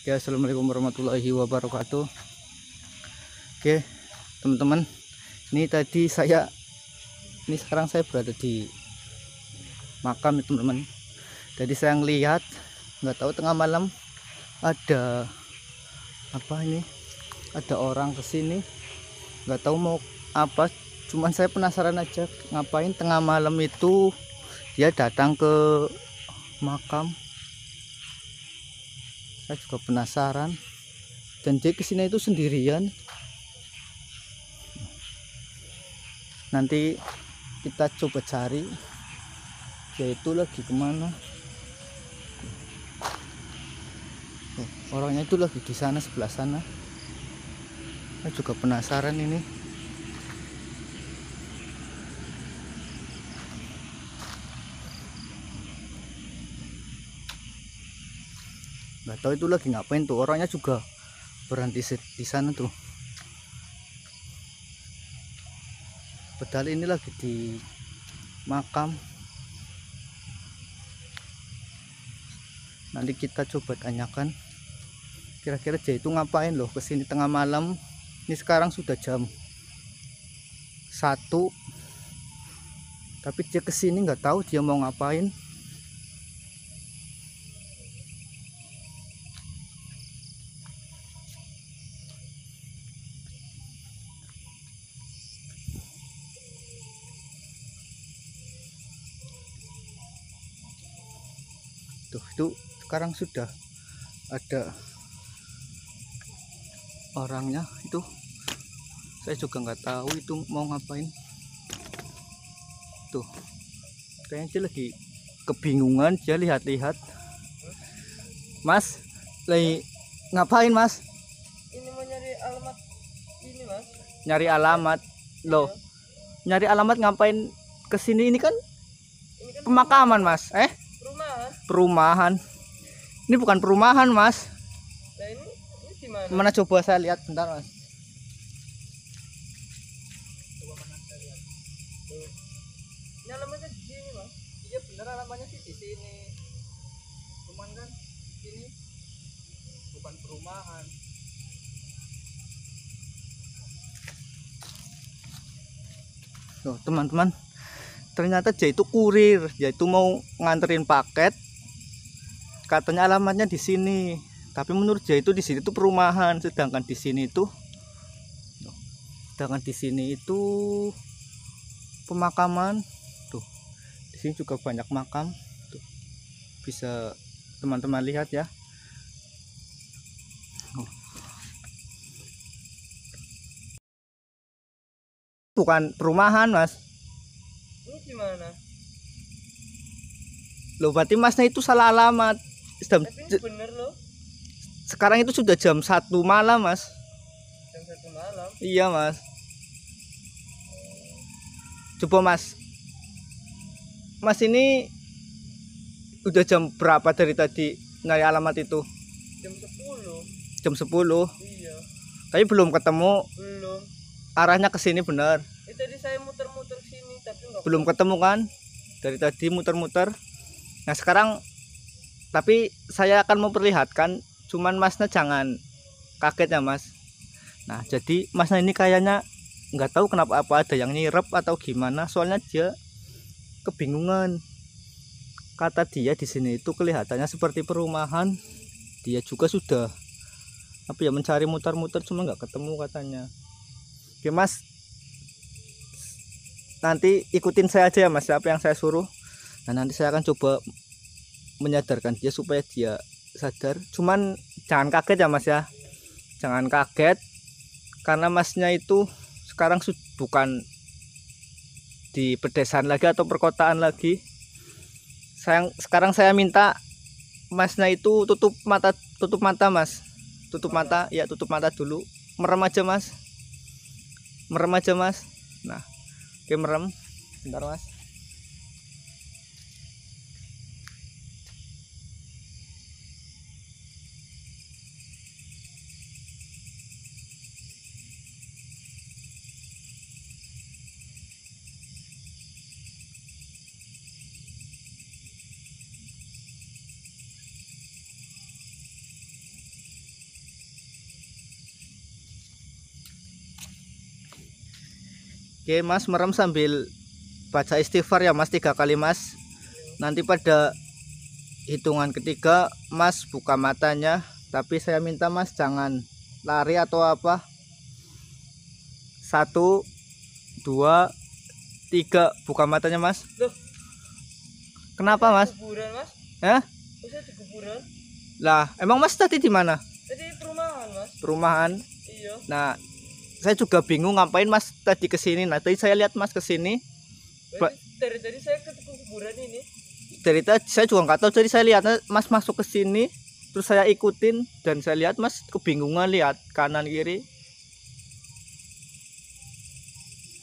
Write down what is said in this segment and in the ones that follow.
Oke, assalamualaikum warahmatullahi wabarakatuh. Oke, teman-teman, ini tadi saya, ini sekarang saya berada di makam ya teman-teman. Jadi saya ngelihat, nggak tahu tengah malam ada apa ini? Ada orang ke sini, nggak tahu mau apa. Cuman saya penasaran aja, ngapain tengah malam itu dia datang ke makam saya juga penasaran. Dan dia ke sini itu sendirian. Nanti kita coba cari dia itu lagi ke mana? Oh, orangnya itu lagi di sana sebelah sana. Saya juga penasaran ini nggak tahu itu lagi ngapain tuh orangnya juga berhenti di sana tuh. Padahal ini lagi di makam. Nanti kita coba tanyakan kira-kira dia itu ngapain loh ke sini tengah malam. Ini sekarang sudah jam satu tapi dia ke sini nggak tahu dia mau ngapain tuh itu sekarang sudah ada orangnya. Itu saya juga nggak tahu itu mau ngapain. Tuh kayaknya dia lagi kebingungan dia lihat-lihat. Mas lagi ngapain mas? Ini mau nyari alamat ini mas. Nyari alamat. Loh nyari alamat ngapain ke sini ini kan ini kan pemakaman mas eh perumahan. Ini bukan perumahan mas. Nah ini ini di mana? Mana coba saya lihat bentar mas. Ini alamatnya di sini mas. Iya bener alamatnya sih di sini. Cuman kan ini bukan perumahan. Loh, teman-teman. Ternyata dia itu kurir. Dia itu mau nganterin paket katanya alamatnya di sini. Tapi menurut dia itu di sini tuh perumahan sedangkan di sini itu sedangkan di sini itu pemakaman tuh di sini juga banyak makam tuh bisa teman-teman lihat ya. Oh. bukan perumahan mas. Ini di mana loh berarti masnya itu salah alamat Tapi bener loh. sekarang itu sudah jam satu malam mas. Jam satu malam? Iya mas. Coba mas. Mas ini udah jam berapa dari tadi nyari alamat itu? Jam sepuluh. Jam 10 iya. Tapi belum ketemu. Belum. Arahnya ke sini benar eh tadi saya muter-muter sini tapi belum ketemu kan? Dari tadi muter-muter. Nah sekarang tapi saya akan memperlihatkan cuman masnya jangan kaget ya mas. Nah jadi masnya ini kayaknya nggak tahu kenapa apa ada yang nyirep atau gimana soalnya dia kebingungan. Kata dia di sini itu kelihatannya seperti perumahan. Dia juga sudah apa ya mencari muter-muter cuma nggak ketemu katanya. Oke mas. Nanti ikutin saya aja ya mas apa yang saya suruh. Nah nanti saya akan coba menyadarkan dia supaya dia sadar. Cuman jangan kaget ya mas ya. Jangan kaget karena masnya itu sekarang bukan di pedesaan lagi atau perkotaan lagi. Sayang sekarang saya minta masnya itu tutup mata tutup mata mas. Tutup mata ya tutup mata dulu. Merem aja mas. Merem aja mas. Nah oke merem. Bentar mas Oke mas merem sambil baca istighfar ya mas tiga kali mas Nanti pada hitungan ketiga mas buka matanya Tapi saya minta mas jangan lari atau apa Satu Dua Tiga Buka matanya mas Loh, Kenapa mas? kuburan mas? Kuburan? Lah emang mas tadi di mana? Tadi perumahan mas? Perumahan Iya. Nah saya juga bingung ngapain mas tadi ke sini Nah tadi saya lihat mas ke sini dari tadi saya ke kuburan ini. dari tadi saya juga nggak tahu jadi saya lihat mas masuk ke sini terus saya ikutin dan saya lihat mas kebingungan lihat kanan kiri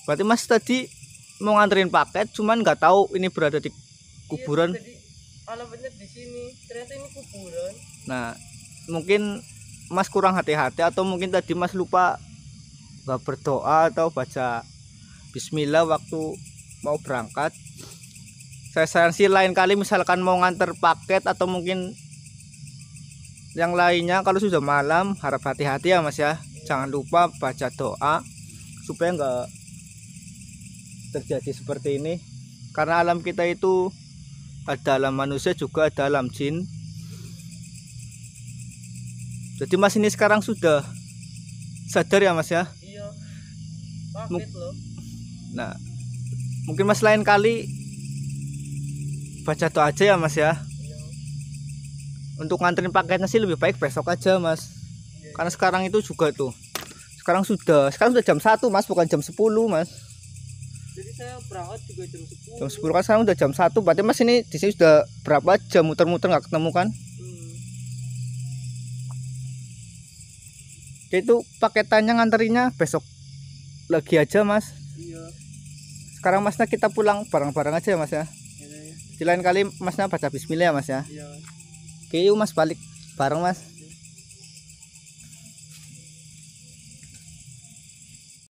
berarti mas tadi mau nganterin paket cuman nggak tahu ini berada di kuburan Iya, tadi alamatnya di sini. Ternyata ini kuburan. nah mungkin mas kurang hati-hati atau mungkin tadi mas lupa nggak berdoa atau baca Bismillah waktu mau berangkat. Saya saran sih lain kali misalkan mau nganter paket atau mungkin yang lainnya kalau sudah malam harap hati-hati ya mas ya. Jangan lupa baca doa supaya nggak terjadi seperti ini. Karena alam kita itu ada alam manusia juga ada alam jin. Jadi mas ini sekarang sudah sadar ya mas ya Nah, mungkin Mas lain kali baca doa aja ya Mas ya. Iya. Untuk nganterin paketnya sih lebih baik besok aja Mas. Iya. Karena sekarang itu juga tuh. Sekarang sudah, sekarang sudah jam 1 Mas, bukan jam 10 Mas. Jadi saya berangkat juga jam 10. Jam 10 kan sekarang udah jam 1. Berarti Mas ini di sini sudah berapa jam muter-muter nggak ketemu kan? Hmm. Jadi itu paketannya nganterinnya besok lagi aja Mas. Iya. Sekarang Masnya kita pulang bareng-bareng aja ya Mas ya. Iya. Di lain kali Masnya baca bismillah ya Mas ya. Iya. Oke yuk Mas balik bareng Mas.